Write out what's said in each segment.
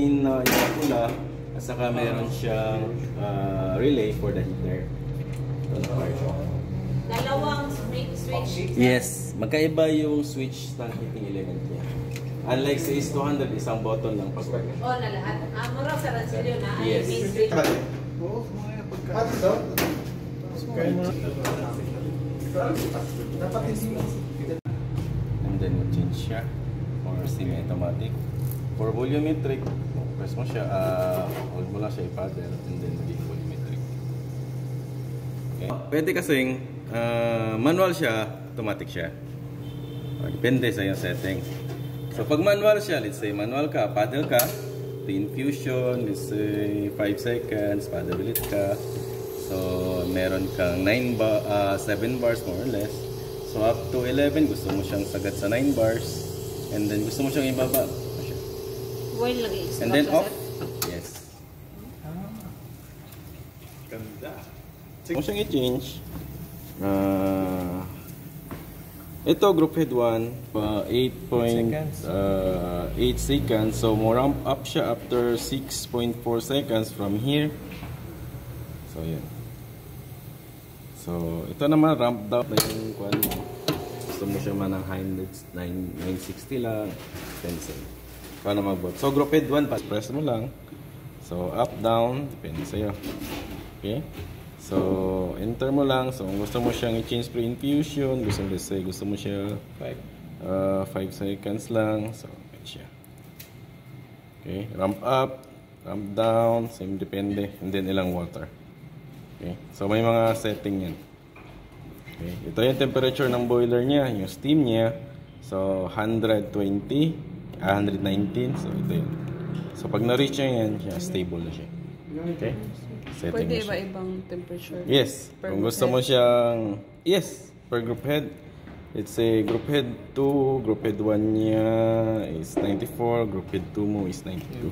In uh, yung pula, at saka meron siyang uh, relay for the heater. Dalawang switch. switch. Yes, magkaiba yung switch ng heating element niya. Unlike sa is200, isang button lang pag O na lahat. Ah, mura sa ransilyo na. Yes. main switch. Oo, mga pagka. Kaya mo. Dapat hindi And then change siya for semi-automatic. For volumetric, press mo siya, uh, hold mo lang siya i-paddle and then maging volumetric. Okay. Pwede kasing ah, manual siya, automatic siya. Ah, Depende sa iyong setting. So pag manual siya, let's say manual ka, paddle ka, to infusion, let's say 5 seconds, paddle ulit ka. So meron kang 9 ba, ah, 7 bars more or less. So up to 11, gusto mo siyang sagat sa 9 bars. And then gusto mo siyang ibaba. While lagi. And then off. Yes. Ganda. Mo siyang i-change. Ah, ito, group head 1, pa 8.8 uh, 8 seconds. So, mo ramp up siya after 6.4 seconds from here. So, yun. So, ito naman, ramp down na yung kwan mo. Gusto mo siya man ng 900 960 lang. 10 cent. Paano mag-bot? So, group head 1, press mo lang. So, up, down, depende sa'yo. Okay? So, enter mo lang. So, kung gusto mo siyang i-change pre-infusion, gusto mo, let's say, gusto mo siya 5 seconds lang. So, yan siya. Okay? Ramp up, ramp down, same depende. And then, ilang water. Okay? So, may mga setting yan. Okay? Ito yung temperature ng boiler niya, yung steam niya. So, 120, ah, 119. So, ito yun. So, pag na-reach niya yan, siya, stable na siya. Okay? Setting Pwede na siya. iba-ibang temperature. Yes. Per Kung gusto mo head? siyang... Yes. Per group head. Let's say group head 2, group head 1 niya is 94, group head 2 mo is 92.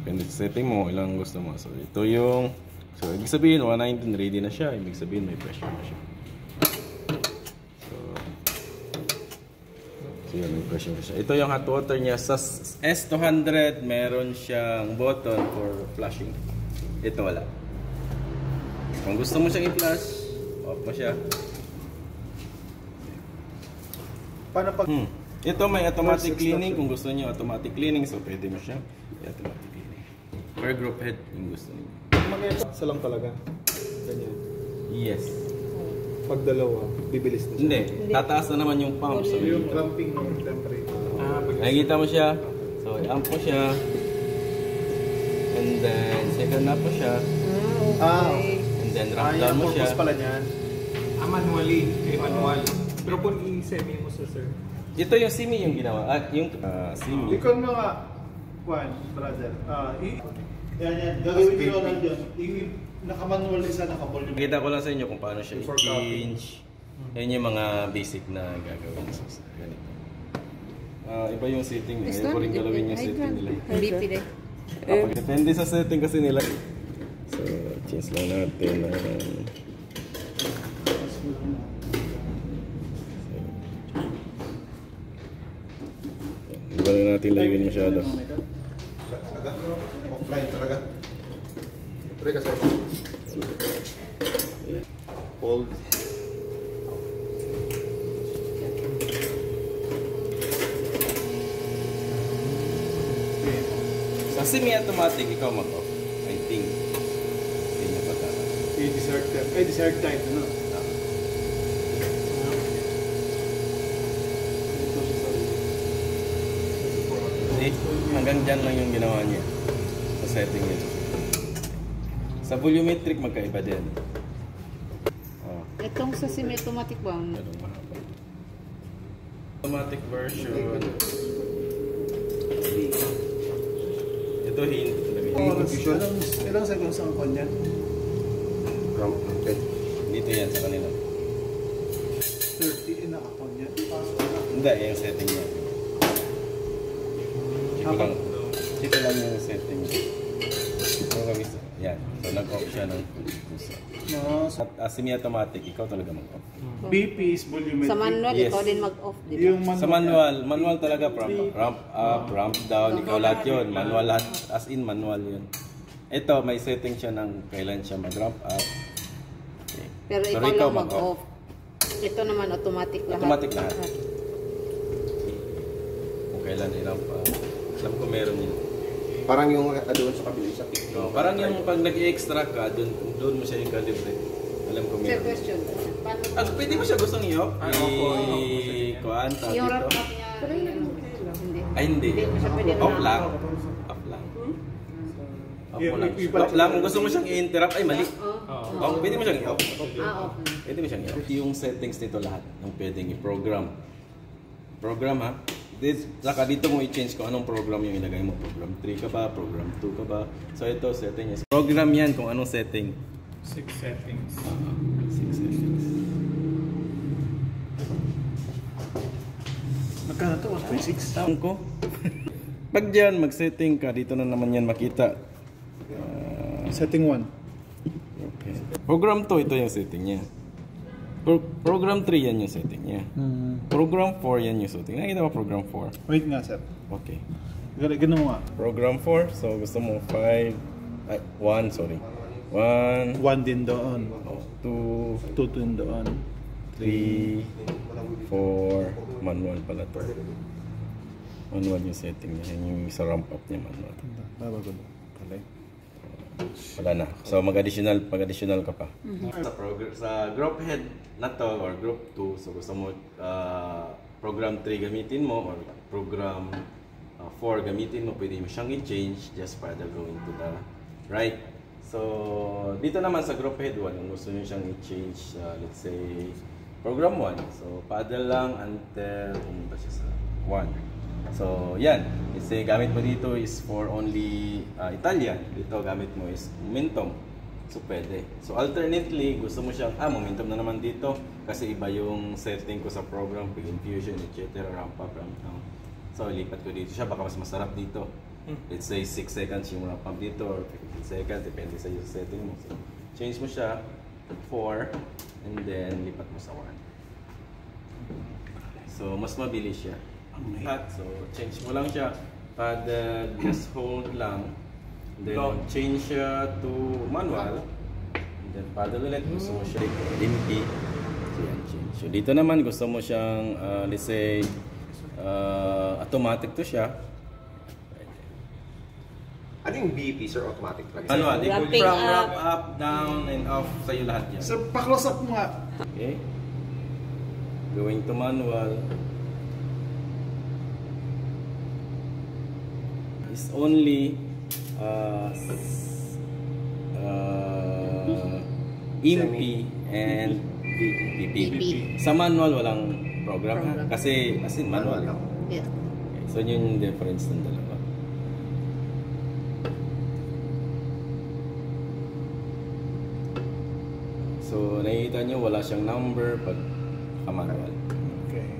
Depende sa setting mo, ilang gusto mo. So, ito yung... So, ibig sabihin, 119 ready na siya. Ibig sabihin, may pressure na siya. So, so yun, may pressure siya. Ito yung hot water niya. Sa S200, meron siyang button for flushing. Ito wala. Kung gusto mo siyang i-flush, off mo siya. Paano pag... Hmm. Ito may automatic cleaning. Kung gusto niyo automatic cleaning, so pwede mo siya i-automatic cleaning. Per group head, yung gusto niyo. Mag- isa lang talaga. Ganyan. Yes. Pag dalawa, bibilis na siya. Hindi. Tataas na naman yung pump. So, Yung cramping ng temperature. Ah, nakikita mo siya. So, i-amp mo siya. And then, second na po siya. Ah, And then, Ah, ramp yun down mo siya. purpose pala niyan. Ah, manually. Eh, manual. Pero kung i-semi mo sa sir. Ito yung simi yung ginawa. Ah, yung uh, simi. Ikaw mga, Juan, brother, ah, i- yan yan, gagawin ko yun nandiyan. I- Naka-manual isa, naka-volume. Nakita ko lang sa inyo kung paano siya i-change. Yan yung mga basic na gagawin sa sa ganito. Ah, iba yung setting nila. Iba rin galawin yung setting nila. Day. Kapag depende sa setting kasi nila. So, change lang natin. ng- Iba na natin layuin masyado. Offline talaga. Pre kasi. Hold. Sa semi-automatic, ikaw mag-off. I think. Hindi niya pagkaka. I-desert time. Ay, desert time. Ano? Hanggang dyan lang yung ginawa niya. Sa setting niya. Sa volumetric, magkaiba din. Oh, Itong sa semi-automatic ba? mahaba. Automatic version. Ito hint. Oh, ilang, ilang seconds ang kon yan? Okay. Dito yan sa kanila. 30 naka-con yan. Hindi, yung setting niya. Dito lang, dito lang yung setting niya. Yan. So, nag-off siya ng pusa. No, so At uh, semi-automatic, ikaw talaga mag-off. BP is volumetric. Sa manual, Yes. ikaw din mag-off, di ba? Yung manual. Sa manual, manual talaga ramp, ramp up, ramp down, ikaw lahat yun. Manual lahat, as in manual yun. Ito, may setting siya ng kailan siya mag-ramp up. Okay. Pero ikaw, lang mag-off. Ito naman, automatic lahat. Automatic lahat. Kung kailan i-ramp up. Alam ko meron yun. Parang yung uh, doon sa kabila sa pick. No, parang yung pag nag-extra ka, doon, doon mo siya yung calibrate. Alam ko Sir, meron. question. Paano? Ah, pwede mo siya gustong i-off? Ah, opo, opo. I-kuhan, tawag Yung wrap dito. up niya. Hindi. Ay, hindi. Hindi mo siya pwede Off lang. Off lang. Off i- Off lang. Kung gusto mo siyang i-interrupt, ay mali. Oo. Oh, pwede mo siyang i-off. Ah. Pwede mo siyang i-off. Yung settings nito lahat ng pwedeng i-program. Program ha. This, saka dito mo i-change kung anong program yung ilagay mo. Program 3 ka ba? Program 2 ka ba? So ito, setting is program yan kung anong setting. Six settings. Ah, six settings. Magkano to? 1.6? Taon ko. Pag dyan, mag-setting ka, dito na naman yan makita. Ah, Setting 1. okay. Program 2, ito yung setting niya. Pro- program 3, yan yung setting niya. Hmm. Program 4, yan yung setting. Nakita mo program 4? Wait nga, sir. Okay. Gan- Ganun nga. Program 4, so gusto mo 5, ay, 1, sorry. 1, 1 din doon. 2, 2 din doon. 3, 4, manual pala to. Manual yung setting niya. Yan yung sa ramp up niya manual. Babago na. Kalay. Wala na. So mag-additional, pag-additional ka pa. Sa program sa group head na to or group 2, so gusto mo ah, program 3 gamitin mo or program 4 gamitin mo, pwede mo siyang i-change just para going to the right. So dito naman sa group head 1, kung gusto niyo siyang i-change sa let's say program 1. So paddle lang until pumunta siya sa 1. So, yan. Say, gamit mo dito is for only uh, Italian. Dito, gamit mo is momentum. So, pwede. So, alternately, gusto mo siyang, ah, momentum na naman dito. Kasi iba yung setting ko sa program, pre-infusion, etc. Ramp up, ramp down. So, lipat ko dito siya. Baka mas masarap dito. Let's say, 6 seconds yung ramp up dito or 15 seconds. Depende sa sa setting mo. So, change mo siya to 4 and then lipat mo sa 1. So, mas mabilis siya. Hot, so change mo lang siya. Paddle, just hold lang. Then change siya to manual. And then paddle ulit. Gusto mo siya limpy. So yan, change. So dito naman gusto mo siyang, uh, let's say, uh, automatic to siya. Ano yung BP, sir? Automatic talaga. Ko Wrapping from up. wrap up, down, and off. Sa'yo lahat yan. Sir, pa-close up mo nga. Okay. Going to manual. Is only uh, uh, IMPI and BP. Sa manual walang program, ha? Program. Kasi as in manual. Manual. Yeah. Okay, so yun yung difference ng dalawa. So nakikita nyo wala siyang number pag manual. Okay.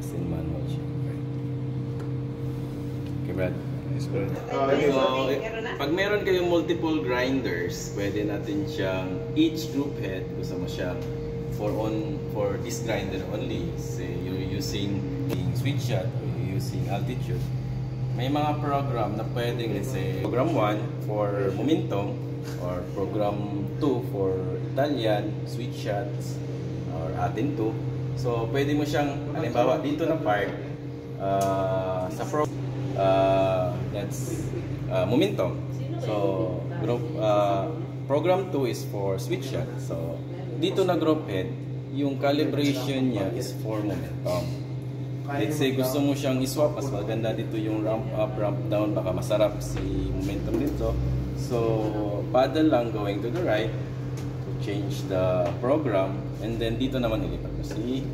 As in manual siya. Okay, Brad. Yes, sir. So, pag meron kayong multiple grinders, pwede natin siyang each group head, gusto mo siya for on for this grinder only. Say you're using switch shot or you're using altitude. May mga program na pwedeng let's say program 1 for momentum or program 2 for Italian, switch shots or atin 2. So pwede mo siyang halimbawa dito na part uh, sa pro uh, that's uh, momentum. So group uh, program 2 is for switch shot. So dito na group head, yung calibration niya is for momentum. Let's say gusto mo siyang i-swap, mas maganda dito yung ramp up, ramp down, baka masarap si momentum dito. So, paddle lang going to the right to change the program and then dito naman ilipat mo si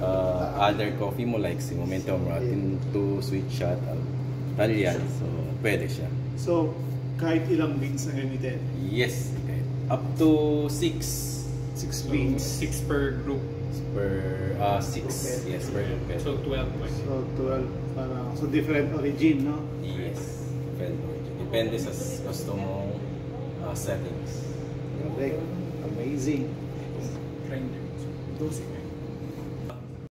uh, other coffee mo like si momentum atin to switch shot uh, Italian. So, pwede siya. So, kahit ilang beans na gamitin. Yes, okay. Up to 6 6 So, beans. six per group. per uh, 6 yes per per So, 12 points. So, 12. Parang, so, different origin, no? Yes. Depende. Depende sa gusto mo uh, settings. Correct. Amazing. Grinder. Dosing.